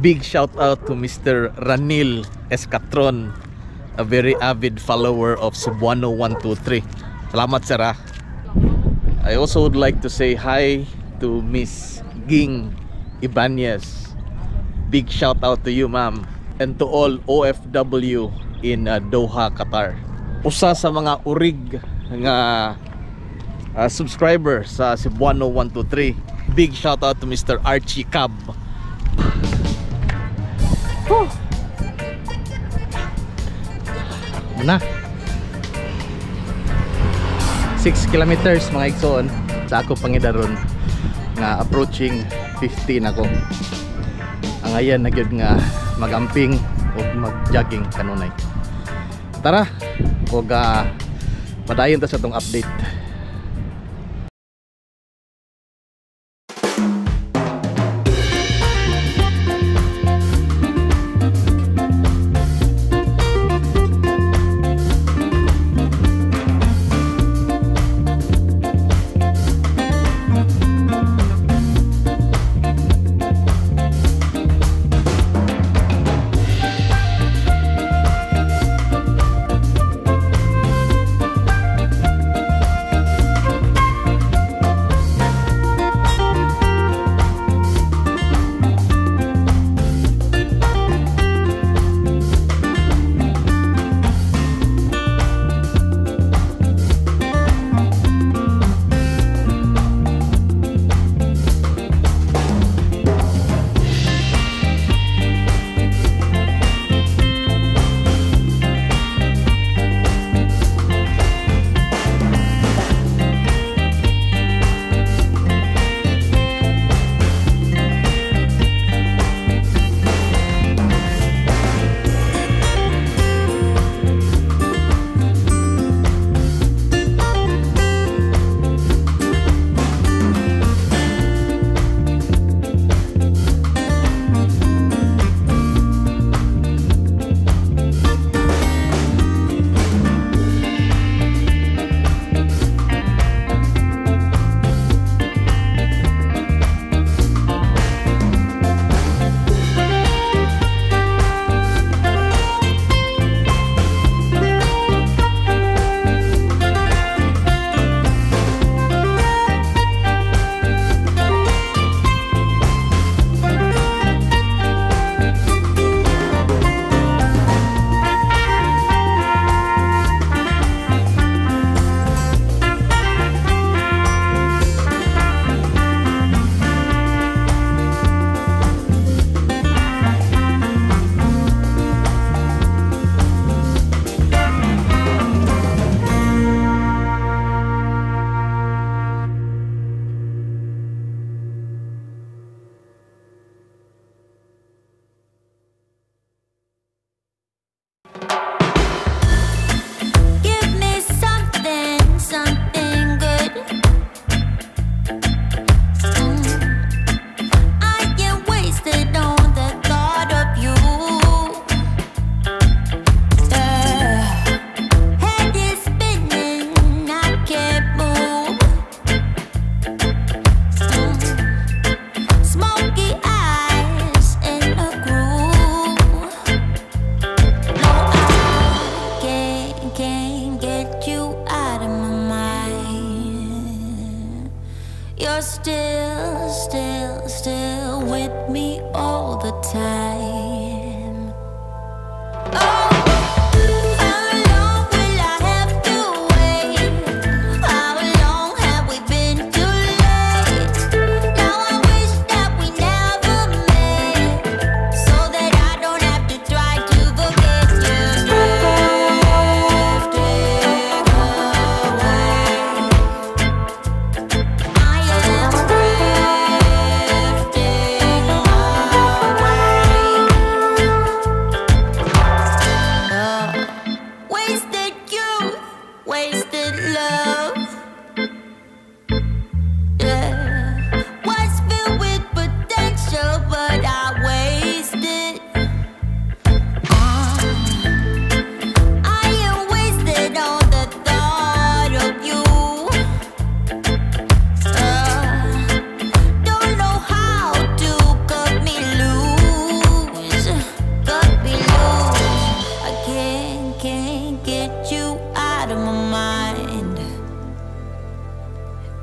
Big shout out to Mr. Ranil Escatron, a very avid follower of Cebuano 123. Salamat sir ah. I also would like to say hi to Miss Ging Ibanez. Big shout out to you ma'am and to all OFW in uh, Doha, Qatar. Usa sa mga urig nga uh, subscriber sa Cebuano 123. Big shout out to Mr. Archie Cab. Whew. Na. 6 kilometers mga igsoon sa ako pangidaron nga approaching 15 ako. Ang ayan na gyud nga magamping o mag-jogging kanunay. Tara, uh, padayon ta sa tong update.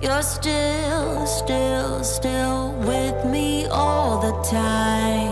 You're still, still, still with me all the time.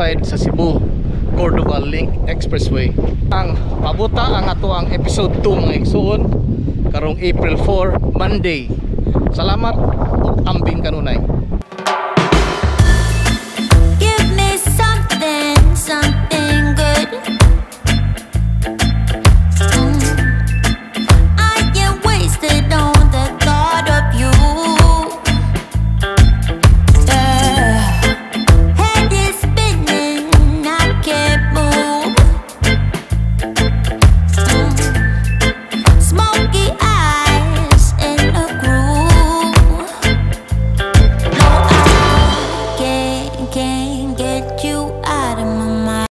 side sa Cebu Cordova Link Expressway. Ang pabuta ang ato ang episode 2 mga igsuon karong April 4 Monday. Salamat ug ambing kanunay.